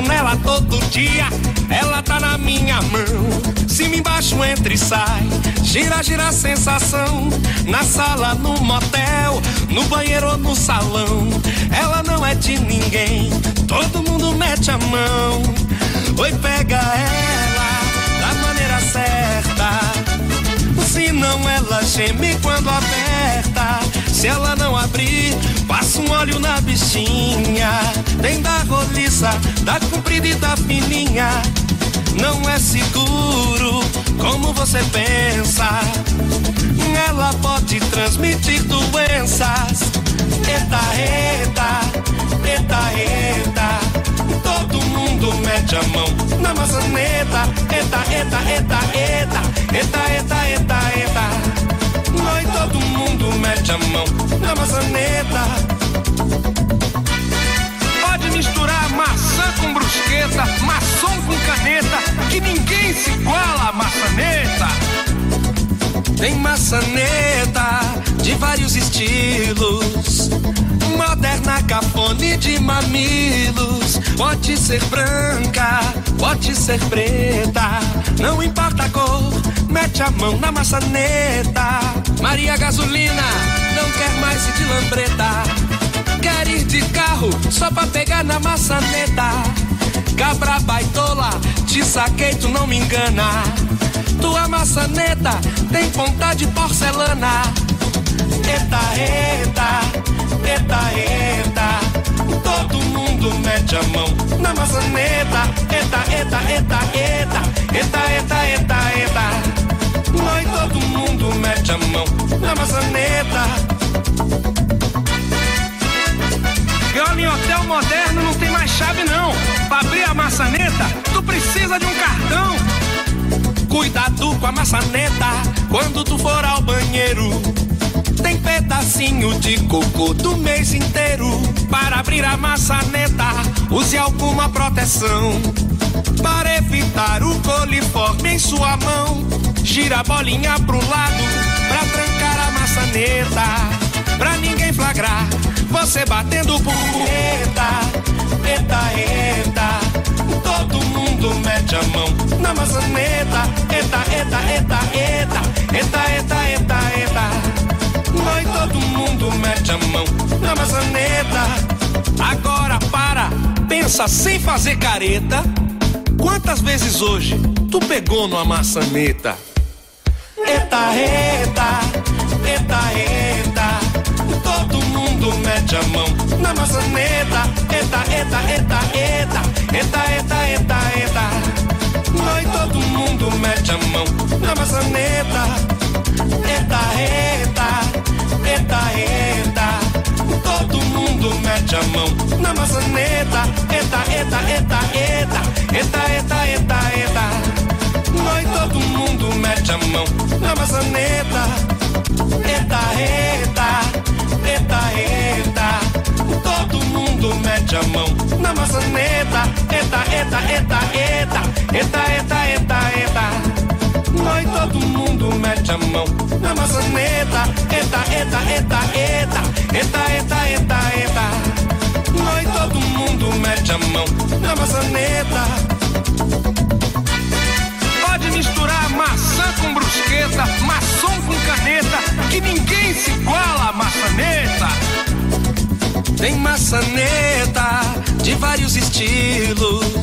nela todo dia. Ela tá na minha mão. Cima embaixo entra e sai. Gira, gira a sensação. Na sala, no motel, no banheiro ou no salão. Ela não é de ninguém. Todo mundo mete a mão. Oi, pega ela da maneira certa. Se não ela geme quando aperta. Se ela não abrir, passa um óleo na bichinha. Tem da roliça, da comprida e da fininha. Não é seguro como você pensa. Ela pode transmitir doenças. Eita, eita, eita, eita. Todo mundo mete a mão na maçaneta. Eita, eita, eita, eita, eita, eita, eita, eita. Nós todo mundo mete a mão na maçaneta. Maçaneta de vários estilos. Moderna cafone de mamilos. Pode ser branca, pode ser preta. Não importa a cor, mete a mão na maçaneta. Maria Gasolina não quer mais ir de lambreta. Quer ir de carro só pra pegar na maçaneta. Cabra baitola, te saquei, tu não me engana. Tua maçaneta tem ponta de porcelana. Eita, eita, eita, eita. Todo mundo mete a mão na maçaneta. Eita, eita, eita, eita, eita, eita, eita, eita. Nós todo mundo mete a mão na maçaneta. Olha, em hotel moderno não tem mais chave não. Pra abrir a maçaneta, tu precisa de um cartão. Cuidado com a maçaneta quando tu for ao banheiro. Tem pedacinho de cocô do mês inteiro. Para abrir a maçaneta, use alguma proteção. Para evitar o coliforme em sua mão, gira a bolinha pro lado pra trancar a maçaneta. Pra ninguém flagrar, você batendo punheta. Eita, todo mundo mete a mão na maçaneta. Eita, eita, eita, eita, eita, eita, eita, eita. Nós todo mundo mete a mão na maçaneta. Agora para, pensa sem fazer careta. Quantas vezes hoje tu pegou numa maçaneta? Eita, eita, eita, eita. Todo mundo mete a mão na maçaneta. Eita, eita, eita, eita, eita, eita, mete a mão na maçaneta. Eita, eita, eita, eita. Todo mundo mete a mão na maçaneta. Eita, eita, eita, eita, eita, eita, eita, eita. Nós todo mundo mete a mão na maçaneta. Eita, eita, eita, eita. Todo mundo mete a mão na maçaneta. Eita, eita, eita, eita, eita, eita, eita, eita. Mete a mão na maçaneta. Eita, eita, eita, eita, eita, eita, eita, eita. Nós todo mundo mete a mão na maçaneta. Pode misturar maçã com brusqueta, maçom com caneta, que ninguém se iguala a maçaneta. Tem maçaneta de vários estilos.